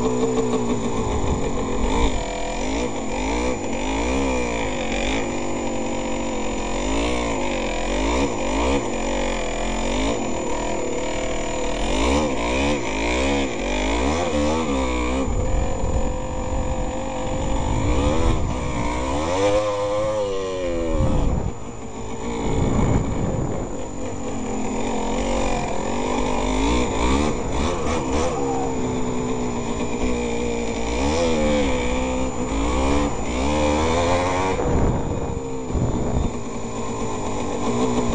Oh. Oh.